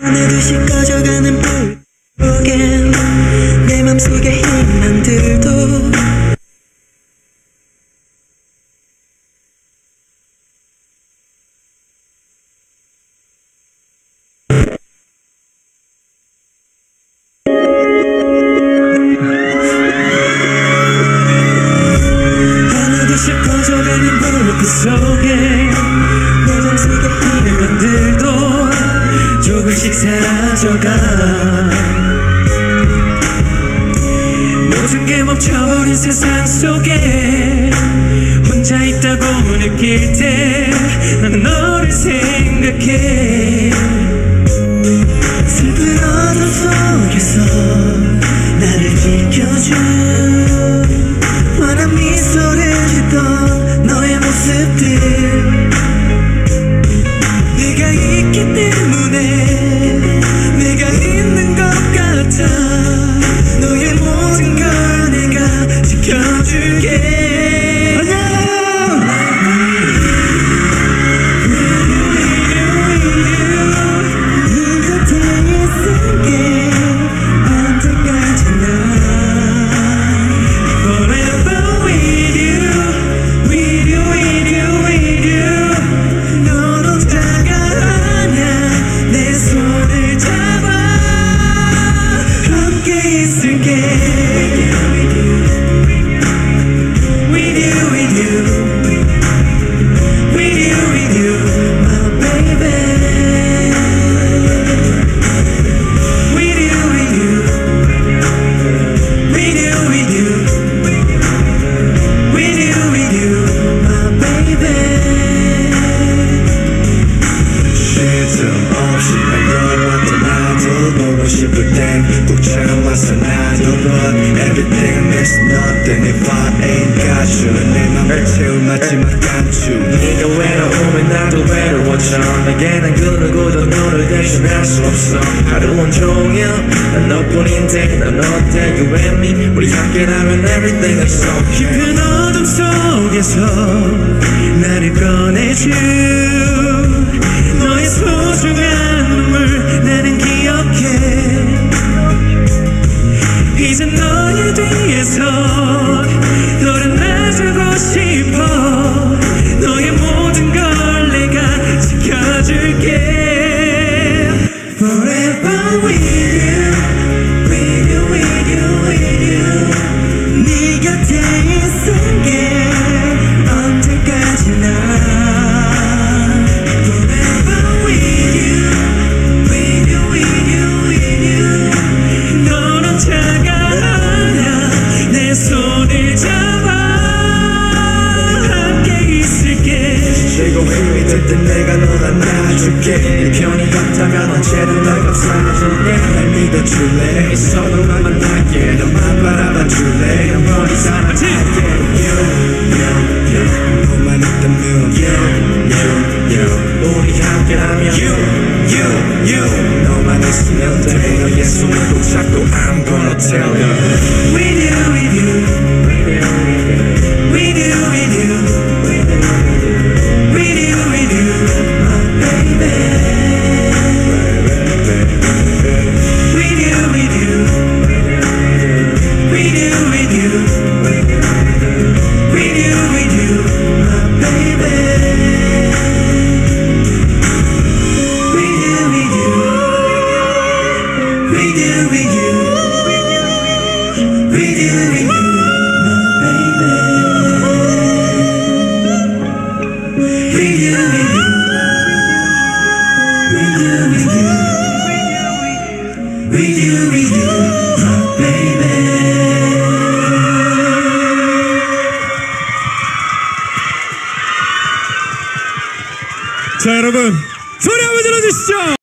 하늘듯이 꺼져가는 불속에 내 맘속에 사라져가. 모든 게 멈춰버린 세상 속에 혼자 있다고 느낄 때 난 너를 생각해 싶을 땐꾹 참아서 But everything is nothing. If I ain't got you 내 맘을 채울 마지막 단추 네가 외로우면 나도 외로워져 내게는 그 누구도 너를 대신할 수 없어 하루 온종일 난 너뿐인데 넌 어때 you and me 우리 함께라면 everything is okay 깊은 어둠 속에서 나를 꺼내준 sheep 될때 내가 널 안아줄게. 네 편이 없다면 언제든 널 감싸줄게. 날 믿어줄래? 서로 만나게. 너만 바라봐줄래? 영원히 사랑할게. You, you, you 너만 있다면 You, you, you 우리 함께라면. You, you, you. 너만 있으면 돼. 너의 손을 꼭 잡고 I'm gonna tell you ചേർന്ന്